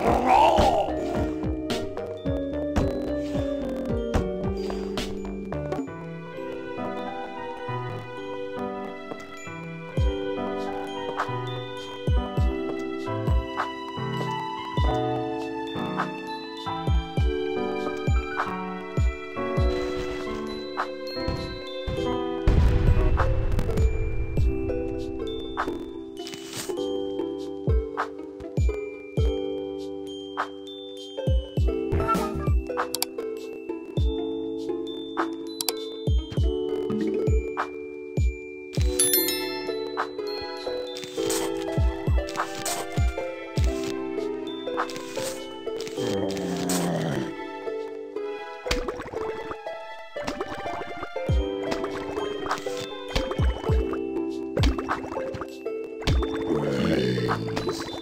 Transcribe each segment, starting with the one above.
Oh, things.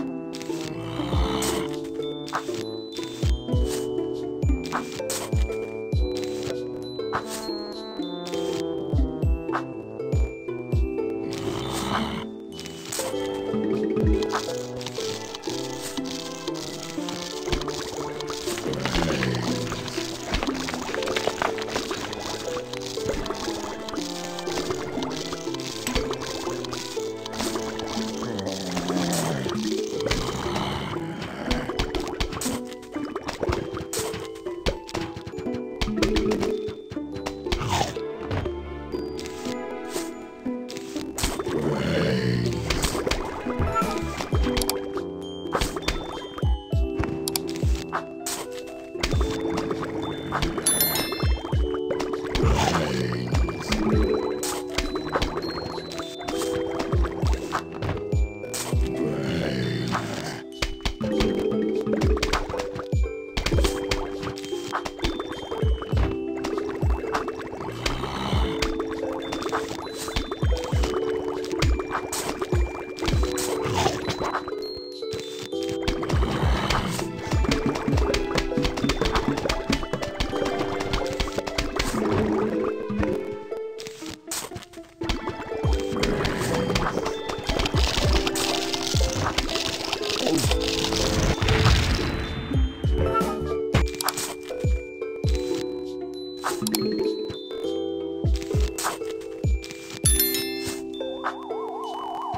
you